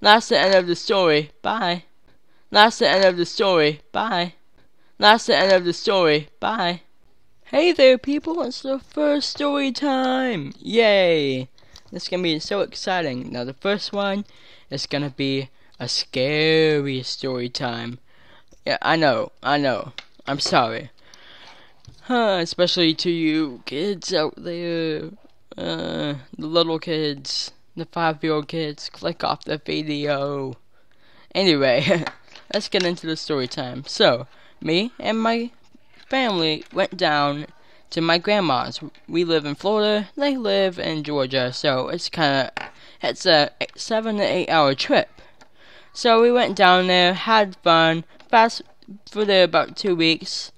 That's the end of the story. Bye. That's the end of the story. Bye. That's the end of the story. Bye. Hey there, people. It's the first story time. Yay. This is to be so exciting. Now, the first one is going to be a scary story time. Yeah, I know. I know. I'm sorry. Huh, especially to you kids out there. Uh, the little kids. The five year old kids. Click off the video. Anyway, let's get into the story time. So, me and my family went down to my grandma's. We live in Florida, they live in Georgia, so it's kind of it's a seven to eight hour trip. So we went down there, had fun, fast for there about two weeks.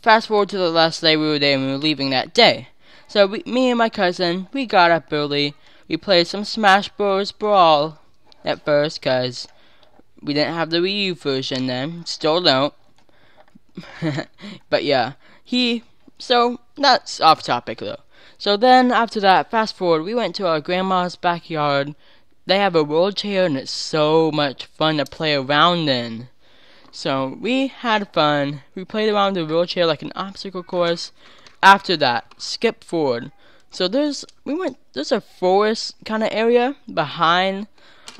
Fast forward to the last day we were there, and we were leaving that day. So we, me and my cousin, we got up early. We played some Smash Bros. Brawl at first, cause we didn't have the Wii U version then. Still don't. but yeah, he. So that's off topic though. So then after that, fast forward, we went to our grandma's backyard. They have a wheelchair and it's so much fun to play around in. So we had fun. We played around the wheelchair like an obstacle course. After that, skip forward. So there's we went there's a forest kind of area behind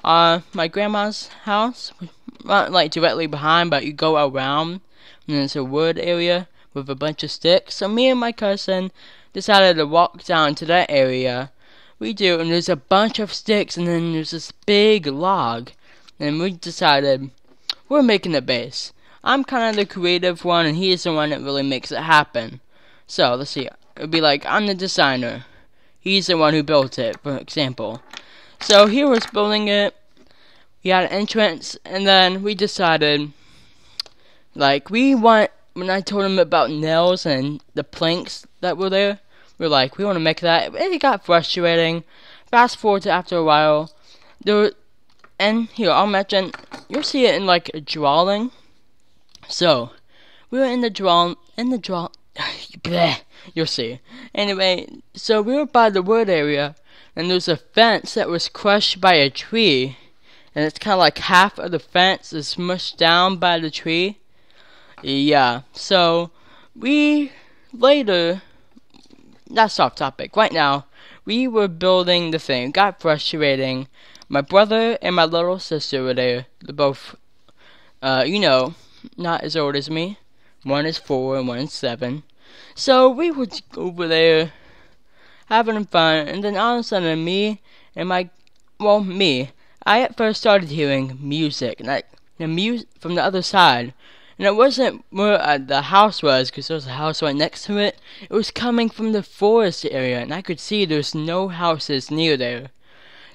uh my grandma's house, not like directly behind, but you go around and it's a wood area with a bunch of sticks. So me and my cousin decided to walk down to that area. We do, and there's a bunch of sticks, and then there's this big log. And we decided we're making a base. I'm kind of the creative one, and he's the one that really makes it happen. So let's see. It'd be like I'm the designer. He's the one who built it, for example. So he was building it. We had an entrance, and then we decided like we want when I told him about nails and the planks that were there, we are like, we want to make that. It got frustrating. Fast forward to after a while, there, and here I'll mention. You'll see it in like a drawing. So, we were in the draw in the draw. you'll see. Anyway, so we were by the wood area, and there's a fence that was crushed by a tree, and it's kind of like half of the fence is smushed down by the tree yeah, so we later, that's off topic. Right now, we were building the thing. Got frustrating. My brother and my little sister were there. They're both, uh, you know, not as old as me. One is four and one is seven. So we were over there having fun, and then all of a sudden, me and my, well, me, I at first started hearing music, like the music from the other side. And it wasn't where uh, the house was, because there was a house right next to it. It was coming from the forest area, and I could see there's no houses near there.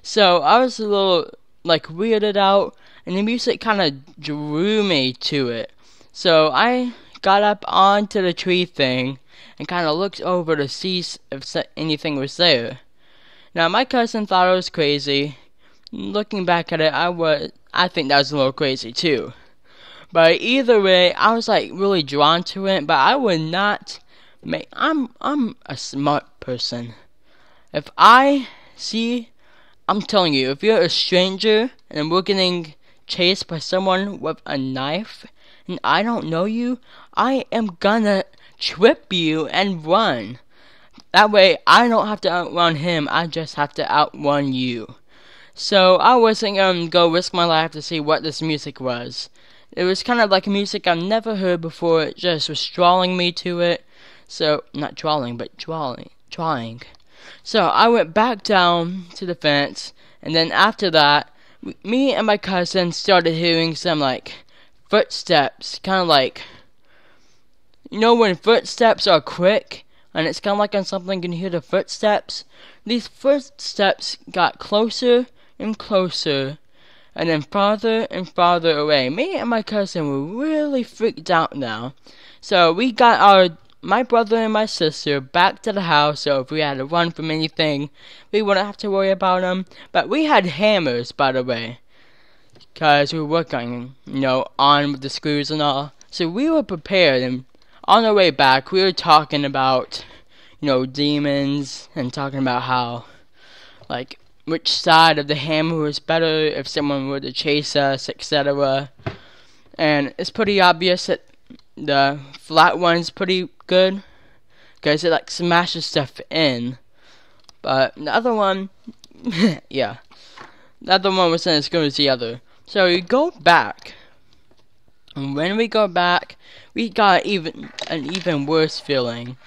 So I was a little, like, weirded out, and the music kind of drew me to it. So I got up onto the tree thing and kind of looked over to see if anything was there. Now, my cousin thought I was crazy. Looking back at it, I was, I think that was a little crazy too. But either way, I was like really drawn to it. But I would not make. I'm I'm a smart person. If I see, I'm telling you, if you're a stranger and we're getting chased by someone with a knife and I don't know you, I am gonna trip you and run. That way, I don't have to outrun him. I just have to outrun you. So I wasn't gonna um, go risk my life to see what this music was. It was kind of like music I've never heard before. It just was drawing me to it. So, not drawing, but drawing, drawing. So, I went back down to the fence, and then after that, me and my cousin started hearing some, like, footsteps. Kind of like, you know, when footsteps are quick, and it's kind of like on something you can hear the footsteps. These footsteps got closer and closer and then farther and farther away. Me and my cousin were really freaked out now. So we got our my brother and my sister back to the house, so if we had to run from anything, we wouldn't have to worry about them. But we had hammers, by the way, because we were working, you know, on the screws and all. So we were prepared, and on our way back, we were talking about, you know, demons and talking about how, like, which side of the hammer was better if someone were to chase us, etc. And it's pretty obvious that the flat one's pretty good because it like smashes stuff in. But the other one, yeah, the other one wasn't as good as the other. So we go back, and when we go back, we got even an even worse feeling.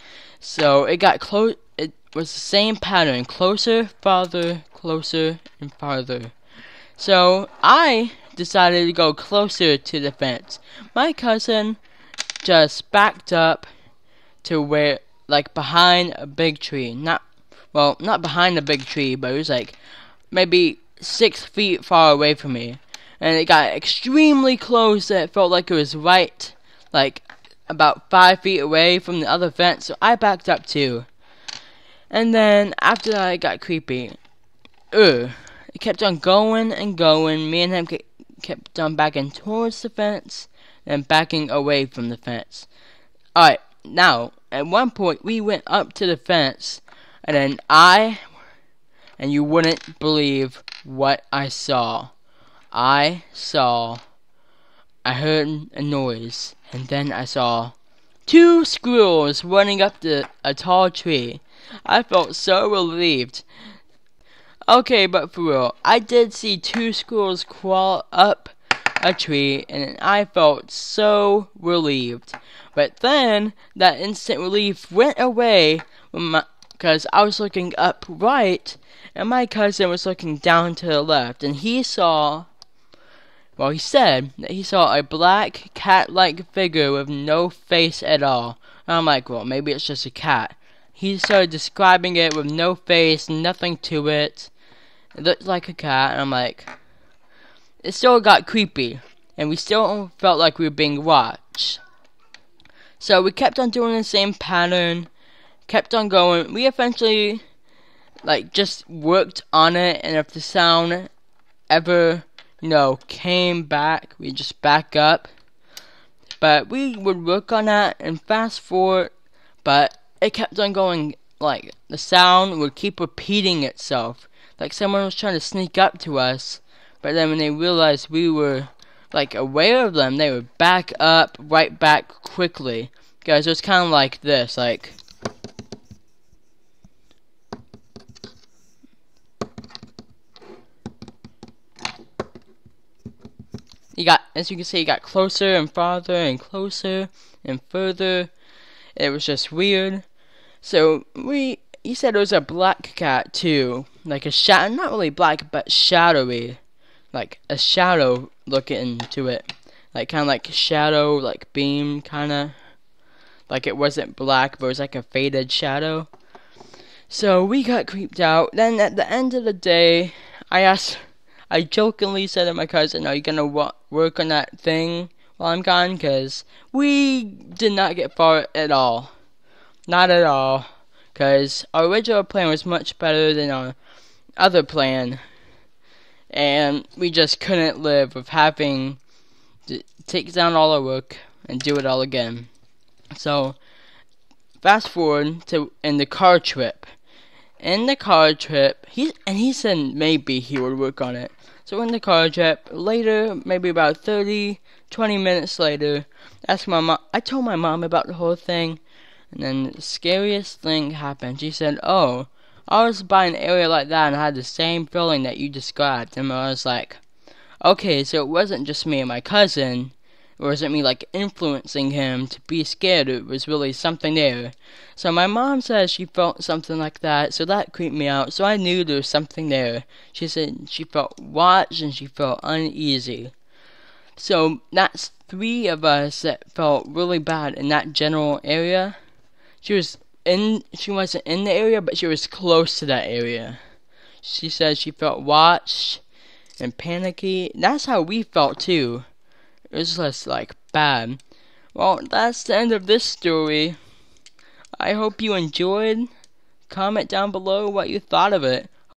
So it got close. It was the same pattern: closer, farther, closer, and farther. So I decided to go closer to the fence. My cousin just backed up to where, like, behind a big tree. Not, well, not behind a big tree, but it was like maybe six feet far away from me. And it got extremely close that it felt like it was right, like, about five feet away from the other fence, so I backed up too. And then after that, it got creepy. Ugh. It kept on going and going. Me and him kept on backing towards the fence and backing away from the fence. Alright, now, at one point, we went up to the fence, and then I, and you wouldn't believe what I saw. I saw, I heard a noise, and then I saw two squirrels running up the, a tall tree. I felt so relieved. Okay, but for real, I did see two squirrels crawl up a tree, and I felt so relieved. But then that instant relief went away because I was looking up right, and my cousin was looking down to the left, and he saw. Well, he said that he saw a black cat-like figure with no face at all. And I'm like, well, maybe it's just a cat. He started describing it with no face, nothing to it. It looked like a cat, and I'm like, it still got creepy, and we still felt like we were being watched. So we kept on doing the same pattern, kept on going. We eventually, like, just worked on it, and if the sound ever, know, came back, we just back up. But we would work on that and fast forward, but it kept on going. Like, the sound would keep repeating itself. Like someone was trying to sneak up to us but then when they realized we were like aware of them, they would back up right back quickly. Guys, it was kind of like this, like. You got, as you can see, you got closer and farther and closer and further. It was just weird. So we, he said it was a black cat too, like a shadow, not really black, but shadowy like a shadow looking into it, like kind of like a shadow, like beam, kind of like it wasn't black, but it was like a faded shadow. So we got creeped out. Then at the end of the day, I asked, I jokingly said to my cousin, "Are you gonna wa- work on that thing while I'm gone?" Cause we did not get far at all, not at all. Cause our original plan was much better than our other plan and we just couldn't live with having to take down all our work and do it all again. So, fast forward to in the car trip. In the car trip, he and he said maybe he would work on it. So in the car trip, later, maybe about 30, 20 minutes later, asked my mom. I told my mom about the whole thing, and then the scariest thing happened. She said, "Oh, I was by an area like that and had the same feeling that you described. And I was like, okay, so it wasn't just me and my cousin. It wasn't me like influencing him to be scared. It was really something there. So my mom says she felt something like that. So that creeped me out. So I knew there was something there. She said she felt watched and she felt uneasy. So that's three of us that felt really bad in that general area. She was in she wasn't in the area, but she was close to that area. She said she felt watched and panicky. That's how we felt too. It was just like bad. Well, that's the end of this story. I hope you enjoyed. Comment down below what you thought of it.